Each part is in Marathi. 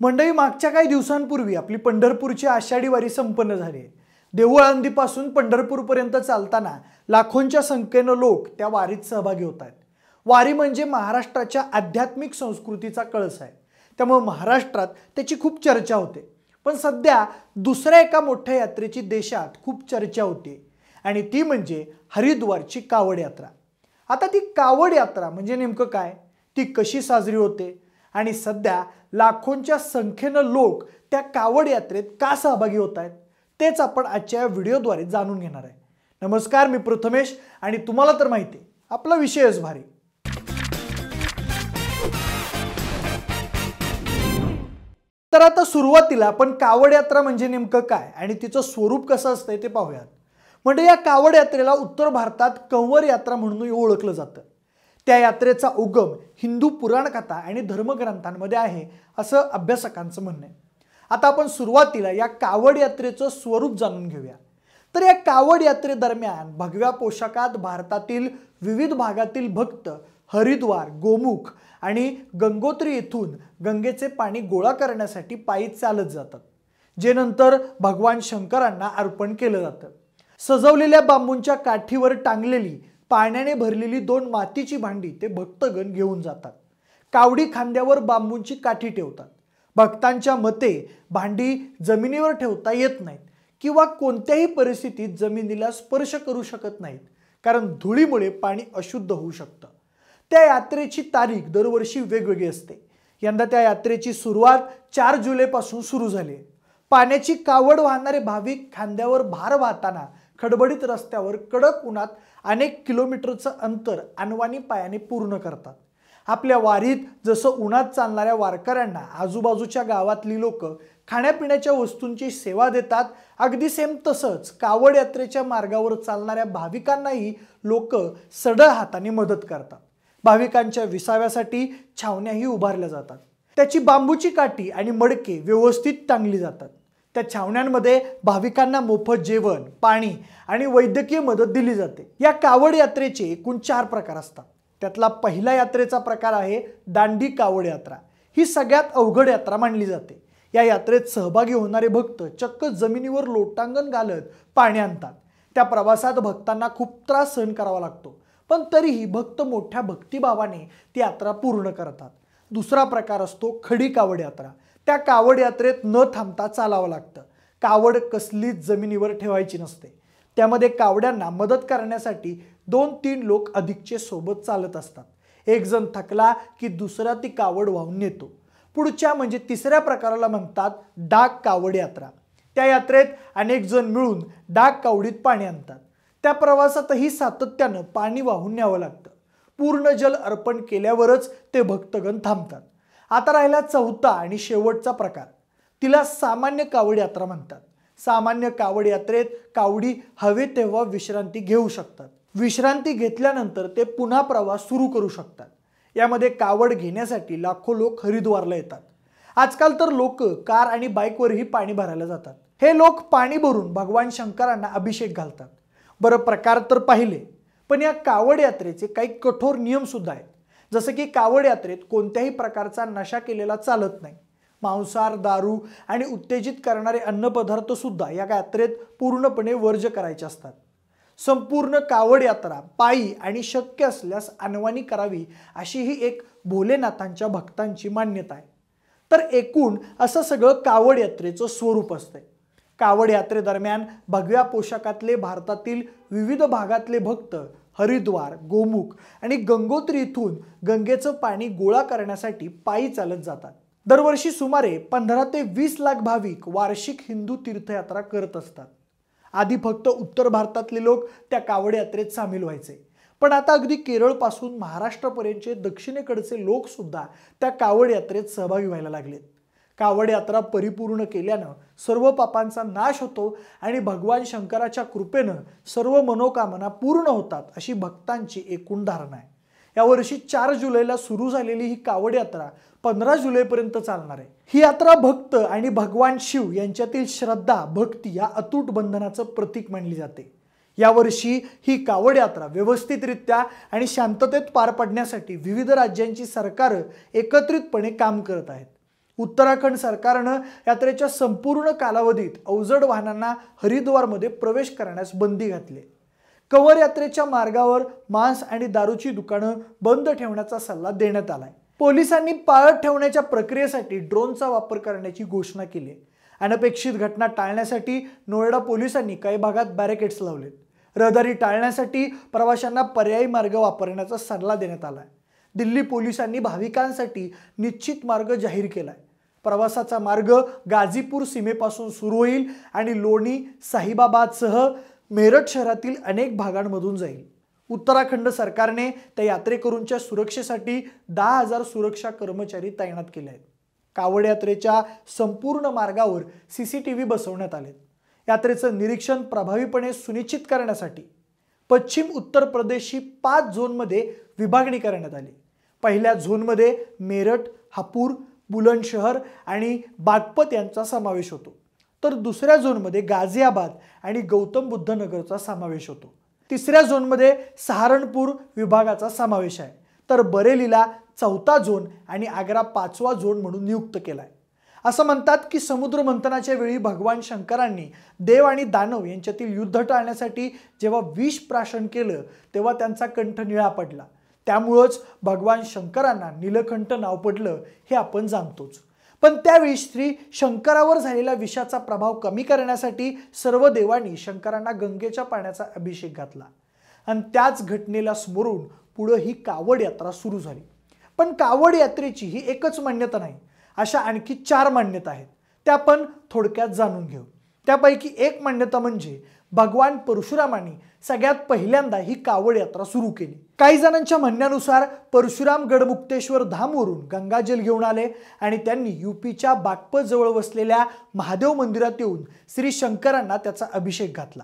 मंडळी मागच्या काही दिवसांपूर्वी आपली पंढरपूरची आषाढी वारी संपन्न झाली. आहे देऊळ पंढरपूरपर्यंत चालताना लाखोंच्या संख्येनं लोक त्या वारीत सहभागी होत आहेत वारी म्हणजे महाराष्ट्राच्या आध्यात्मिक संस्कृतीचा कळस आहे. त्यामुळे महाराष्ट्रात त्याची खूप चर्चा होते. पण सध्या दुसऱ्या एका मोठ्या यात्रेची देशात खूप चर्चा होते. आणि ती म्हणजे हरिद्वारची कावड यात्रा. आता ती कावड यात्रा म्हणजे नेमकं काय? ती कशी साजरी होते? आणि सध्या लाखोंच्या संख्येनं लोक त्या कावड यात्रेत का सहभागी होत आहेत तेच आपण आजच्या व्हिडिओद्वारे जाणून घेणार आहे. नमस्कार मी प्रथमेश आणि तुम्हाला तर माहिती आहे आपला विषयच भारी. तर आता सुरुवातीला आपण कावड यात्रा म्हणजे नेमकं काय आणि तिचं स्वरूप कसं असतंय ते पाहूयात. म्हणजे या कावड यात्रेला उत्तर भारतात कंवर यात्रा म्हणून ओळखलं जातं. त्या यात्रेचा उगम हिंदू पुराणकथा आणि धर्मग्रंथांमध्ये आहे असं अभ्यासकांचं म्हणणं आहे. आता आपण सुरुवातीला या कावड यात्रेचं स्वरूप जाणून घेऊया. तर या कावड यात्रेदरम्यान भगव्या पोशाखात भारतातील विविध भागातील भक्त हरिद्वार गोमुख आणि गंगोत्री येथून गंगेचे पाणी गोळा करण्यासाठी पायी चालत जातात जे नंतर भगवान शंकरांना अर्पण केलं जातं. सजवलेल्या बांबूंच्या काठीवर टांगलेली पाण्याने भरलेली दोन मातीची भांडी ते भक्तगण घेऊन जातात. कावडी खांद्यावर बांबूंची काठी ठेवतात. भक्तांच्या मते भांडी जमिनीवर ठेवता येत नाहीत किंवा कोणत्याही परिस्थितीत जमिनीला स्पर्श करू शकत नाहीत कारण धुळीमुळे पाणी अशुद्ध होऊ शकतं. त्या यात्रेची तारीख दरवर्षी वेगवेगळी असते. यंदा त्या यात्रेची सुरुवात चार जुलैपासून सुरू झाली आहे. पाण्याची कावड वाहणारे भाविक खांद्यावर भार वाहताना खडबडीत रस्त्यावर कडक उन्हात अनेक किलोमीटरचं अंतर अनवाणी पायाने पूर्ण करतात. आपल्या वारीत जसं उन्हात चालणाऱ्या वारकऱ्यांना आजूबाजूच्या गावातली लोक खाण्यापिण्याच्या वस्तूंची सेवा देतात अगदी सेम तसंच कावड यात्रेच्या मार्गावर चालणाऱ्या भाविकांनाही लोक सडळ हाताने मदत करतात. भाविकांच्या विसाव्यासाठी छावण्याही उभारल्या जातात. त्याची बांबूची काठी आणि मडके व्यवस्थित टांगली जातात. त्या छावण्यांमध्ये भाविकांना मोफत जेवण पाणी आणि वैद्यकीय मदत दिली जाते. या कावड यात्रेचे एकूण चार प्रकार असतात. त्यातला पहिला यात्रेचा प्रकार आहे दांडी कावड यात्रा. ही सगळ्यात अवघड यात्रा मानली जाते. या यात्रेत सहभागी होणारे भक्त चक्क जमिनीवर लोटांगण घालत पाणी आणतात. त्या प्रवासात भक्तांना खूप त्रास सहन करावा लागतो. पण तरीही भक्त मोठ्या भक्तिभावाने ती यात्रा पूर्ण करतात. दुसरा प्रकार असतो खडी कावड यात्रा. त्या कावड यात्रेत न थांबता चालावं लागतं. कावड कसलीच जमिनीवर ठेवायची नसते. त्यामध्ये कावड्यांना मदत करण्यासाठी दोन तीन लोक अधिकचे सोबत चालत असतात. एक जण थकला की दुसरा ती कावड वाहून नेतो. पुढच्या म्हणजे तिसऱ्या प्रकाराला म्हणतात डाग कावड यात्रा. त्या यात्रेत अनेक जण मिळून डाग कावडीत पाणी आणतात. त्या प्रवासातही सातत्यानं पाणी वाहून न्यावं लागतं. पूर्ण जल अर्पण केल्यावरच ते भक्तगण थांबतात. आता राहिला चौथा आणि शेवटचा प्रकार. तिला सामान्य कावड यात्रा म्हणतात. सामान्य कावड यात्रेत कावडी हवे तेव्हा विश्रांती घेऊ शकतात. विश्रांती घेतल्यानंतर ते पुन्हा प्रवास सुरू करू शकतात. यामध्ये कावड घेण्यासाठी लाखो लोक हरिद्वारला येतात. आजकाल तर लोक कार आणि बाईकवरही पाणी भरायला जातात. हे लोक पाणी भरून भगवान शंकरांना अभिषेक घालतात. बरं प्रकार तर पाहिले पण या कावड यात्रेचे काही कठोर नियम सुद्धा आहेत. जसं की कावड यात्रेत कोणत्याही प्रकारचा नशा केलेला चालत नाही. मांसाहार दारू आणि उत्तेजित करणारे अन्नपदार्थ सुद्धा या यात्रेत पूर्णपणे वर्ज करायचे असतात. संपूर्ण कावड यात्रा पायी आणि शक्य असल्यास अनवाणी करावी अशी ही एक भोलेनाथांच्या भक्तांची मान्यता आहे. तर एकूण असं सगळं कावड यात्रेचं स्वरूप असतंय. कावड यात्रेदरम्यान भगव्या पोशाखातले भारतातील विविध भागातले भक्त हरिद्वार गोमुख आणि गंगोत्री इथून गंगेचं पाणी गोळा करण्यासाठी पायी चालत जातात. दरवर्षी सुमारे पंधरा ते वीस लाख भाविक वार्षिक हिंदू तीर्थयात्रा करत असतात. आधी फक्त उत्तर भारतातले लोक त्या कावड यात्रेत सामील व्हायचे. पण आता अगदी केरळपासून महाराष्ट्रापर्यंतचे दक्षिणेकडचे लोक सुद्धा त्या कावड यात्रेत सहभागी व्हायला लागलेत. कावड यात्रा परिपूर्ण केल्यानं सर्व पापांचा नाश होतो आणि भगवान शंकराच्या कृपेनं सर्व मनोकामना पूर्ण होतात अशी भक्तांची एकूण धारणा आहे. यावर्षी चार जुलैला सुरू झालेली ही कावड यात्रा पंधरा जुलैपर्यंत चालणार आहे. ही यात्रा भक्त आणि भगवान शिव यांच्यातील श्रद्धा भक्ती या अतूट बंधनाचं प्रतीक मानली जाते. यावर्षी ही कावड यात्रा व्यवस्थितरित्या आणि शांततेत पार पडण्यासाठी विविध राज्यांची सरकारं एकत्रितपणे काम करत आहेत. उत्तराखंड सरकारनं यात्रेच्या संपूर्ण कालावधीत अवजड वाहनांना हरिद्वारमध्ये प्रवेश करण्यास बंदी घातली. कवर यात्रेच्या मार्गावर मांस आणि दारूची दुकानं बंद ठेवण्याचा सल्ला देण्यात आलाय. पोलिसांनी पाळत ठेवण्याच्या प्रक्रियेसाठी ड्रोनचा वापर करण्याची घोषणा केली. अनपेक्षित घटना टाळण्यासाठी नोएडा पोलिसांनी काही भागात बॅरिकेड्स लावलेत. रहदारी टाळण्यासाठी प्रवाशांना पर्यायी मार्ग वापरण्याचा सल्ला देण्यात आलाय. दिल्ली पोलिसांनी भाविकांसाठी निश्चित मार्ग जाहीर केलाय. प्रवासाचा मार्ग गाझीपूर सीमेपासून सुरू होईल आणि लोणी साहिबाबादसह मेरठ शहरातील अनेक भागांमधून जाईल. उत्तराखंड सरकारने त्या यात्रेकरूंच्या सुरक्षेसाठी दहा हजार सुरक्षा कर्मचारी तैनात केले आहेत. कावड यात्रेच्या संपूर्ण मार्गावर सी सी टी व्ही बसवण्यात आले यात्रेचं निरीक्षण प्रभावीपणे सुनिश्चित करण्यासाठी पश्चिम उत्तर प्रदेशची पाच झोनमध्ये विभागणी करण्यात आली. पहिल्या झोनमध्ये मेरठ हापूर बुलंदशहर आणि बागपत यांचा समावेश होतो. तर दुसऱ्या झोनमध्ये गाझियाबाद आणि गौतम बुद्ध नगरचा समावेश होतो. तिसऱ्या झोनमध्ये सहारणपूर विभागाचा समावेश आहे. तर बरेलीला चौथा झोन आणि आग्रा पाचवा झोन म्हणून नियुक्त केला आहे असं म्हणतात की समुद्र मंथनाच्या वेळी भगवान शंकरांनी देव आणि दानव यांच्यातील युद्ध टाळण्यासाठी जेव्हा विष प्राशन केलं तेव्हा त्यांचा कंठ निळा पडला. त्यामुळंच भगवान शंकरांना नीलकंठ नाव पडलं हे आपण जाणतोच. पण त्यावेळी श्री शंकरावर झालेला विषाचा प्रभाव कमी करण्यासाठी सर्व देवांनी शंकरांना गंगेच्या पाण्याचा अभिषेक घातला. आणि त्याच घटनेला स्मरून पुढं ही कावड यात्रा सुरू झाली. पण कावड यात्रेची ही एकच मान्यता नाही अशा आणखी चार मान्यता आहेत. त्या आपण थोडक्यात जाणून घेऊ. त्यापैकी एक मान्यता म्हणजे भगवान परशुरामांनी सगळ्यात पहिल्यांदा ही कावड यात्रा सुरू केली. काही जणांच्या म्हणण्यानुसार परशुराम गडमुक्तेश्वर धामवरून गंगाजल घेऊन आले आणि त्यांनी युपीच्या बागपत जवळ वसलेल्या महादेव मंदिरात येऊन श्री शंकरांना त्याचा अभिषेक घातला.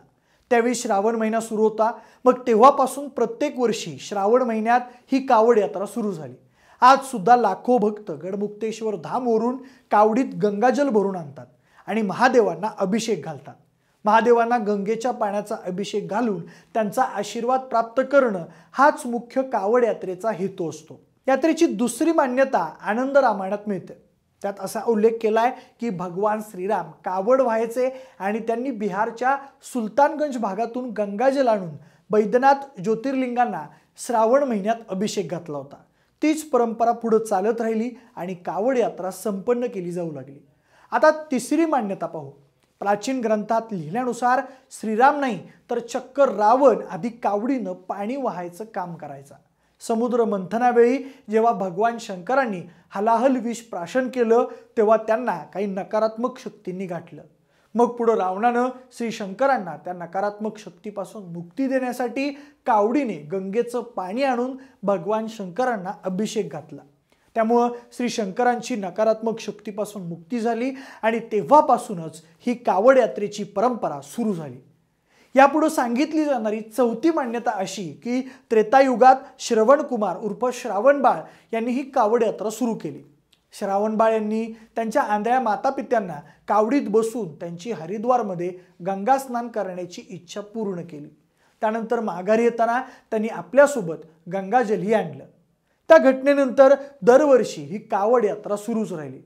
त्यावेळी श्रावण महिना सुरू होता. मग तेव्हापासून प्रत्येक वर्षी श्रावण महिन्यात ही कावड यात्रा सुरू झाली. आज सुद्धा लाखो भक्त गडमुक्तेश्वर धामवरून कावडीत गंगाजल भरून आणतात. आणि महादेवांना अभिषेक घालतात. महादेवांना गंगेच्या पाण्याचा अभिषेक घालून त्यांचा आशीर्वाद प्राप्त करणं हाच मुख्य कावड यात्रेचा हेतू असतो. यात्रेची दुसरी मान्यता आनंद रामायणात मिळते. त्यात असा उल्लेख केला आहे की भगवान श्रीराम कावड व्हायचे आणि त्यांनी बिहारच्या सुलतानगंज भागातून गंगाजल आणून बैद्यनाथ ज्योतिर्लिंगांना श्रावण महिन्यात अभिषेक घातला होता. तीच परंपरा पुढे चालत राहिली आणि कावड यात्रा संपन्न केली जाऊ लागली. आता तिसरी मान्यता पाहू. प्राचीन ग्रंथात लिहिल्यानुसार श्रीराम नाही तर चक्क रावण आधी कावडीनं पाणी वाहायचं काम करायचा. समुद्र मंथनावेळी जेव्हा भगवान शंकरांनी हलाहल विष प्राशन केलं तेव्हा त्यांना काही नकारात्मक शक्तींनी गाठलं मग पुढं रावणानं श्री शंकरांना त्या नकारात्मक शक्तीपासून मुक्ती देण्यासाठी कावडीने गंगेचं पाणी आणून भगवान शंकरांना अभिषेक घातला. त्यामुळं श्री शंकरांची नकारात्मक शक्तीपासून मुक्ती झाली आणि तेव्हापासूनच ही कावड यात्रेची परंपरा सुरू झाली. यापुढे सांगितली जाणारी चौथी मान्यता अशी की त्रेतायुगात श्रवणकुमार उर्फ श्रावणबाळ यांनी ही कावड यात्रा सुरू केली. श्रावणबाळ यांनी त्यांच्या आंधळ्या मातापित्यांना कावडीत बसून त्यांची हरिद्वारमध्ये गंगा स्नान करण्याची इच्छा पूर्ण केली. त्यानंतर माघारी येताना त्यांनी आपल्यासोबत गंगाजलही आणलं. त्या घटनेनंतर दरवर्षी ही कावड यात्रा सुरूच राहिली.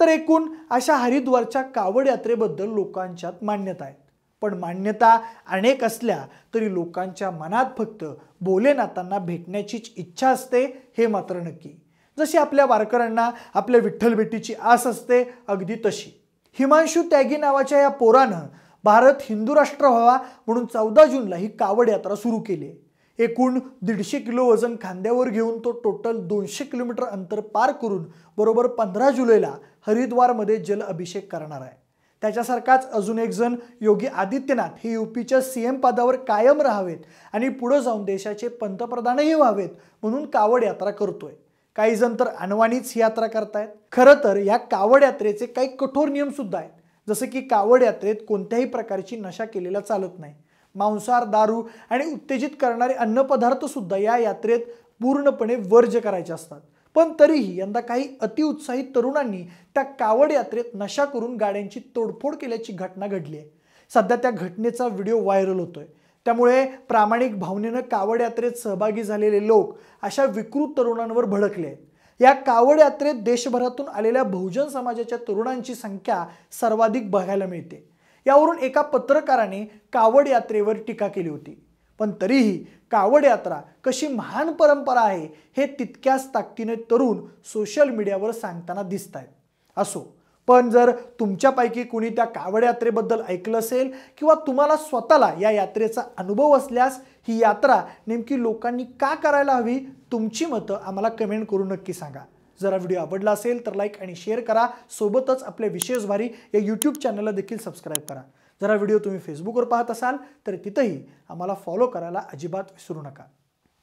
तर एकूण अशा हरिद्वारच्या कावड यात्रेबद्दल लोकांच्यात मान्यता आहेत पण मान्यता अनेक असल्या तरी लोकांच्या मनात फक्त भोलेनाथांना भेटण्याचीच इच्छा असते हे मात्र नक्की. जशी आपल्या वारकऱ्यांना आपल्या विठ्ठल भेटीची आस असते अगदी तशी. हिमांशू त्यागी नावाच्या या पोरानं भारत हिंदू राष्ट्र व्हावा म्हणून चौदा जूनला ही कावड यात्रा सुरू केली आहे. एकूण दीडशे किलो वजन खांद्यावर घेऊन तो टोटल दोनशे किलोमीटर अंतर पार करून बरोबर पंधरा जुलैला हरिद्वारमध्ये जल अभिषेक करणार आहे. त्याच्यासारखाच अजून एक जण योगी आदित्यनाथ हे युपीच्या सी एम पदावर कायम राहावेत आणि पुढं जाऊन देशाचे पंतप्रधानही व्हावेत म्हणून कावड यात्रा करतोय. काही जण तर अनवाणीच ही यात्रा करतायत. खरं तर या कावड यात्रेचे काही कठोर नियम सुद्धा आहेत. जसं की कावड यात्रेत कोणत्याही प्रकारची नशा केलेला चालत नाही. मांसाहार दारू आणि उत्तेजित करणारे अन्नपदार्थसुद्धा या यात्रेत पूर्णपणे वर्ज्य करायचे असतात. पण तरीही यंदा काही अतिउत्साहित तरुणांनी त्या कावड यात्रेत नशा करून गाड्यांची तोडफोड केल्याची घटना घडली आहे. सध्या त्या घटनेचा व्हिडिओ व्हायरल होतोय. त्यामुळे प्रामाणिक भावनेनं कावड यात्रेत सहभागी झालेले लोक अशा विकृत तरुणांवर भडकले आहेत. या कावड यात्रेत देशभरातून आलेल्या बहुजन समाजाच्या तरुणांची संख्या सर्वाधिक बघायला मिळते. यावरून एका पत्रकाराने कावड यात्रेवर टीका केली होती. पण तरीही कावड यात्रा कशी महान परंपरा आहे हे तितक्याच ताकदीने तरुण सोशल मीडियावर सांगताना दिसत आहेत असो पण जर तुमच्यापैकी कुणी त्या कावड यात्रेबद्दल ऐकलं असेल किंवा तुम्हाला स्वतःला या यात्रेचा अनुभव असल्यास ही यात्रा नेमकी लोकांनी का करायला हवी तुमची मतं आम्हाला कमेंट करून नक्की सांगा. जर व्हिडिओ आवडला असेल तर लाईक आणि शेअर करा. सोबतच आपले विशेष भारी या यूट्यूब चॅनलला देखील सबस्क्राईब करा. जरा व्हिडिओ तुम्ही फेसबुकवर पाहत असाल तर तिथंही आम्हाला फॉलो करायला अजिबात विसरू नका.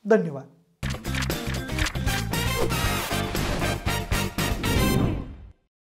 धन्यवाद.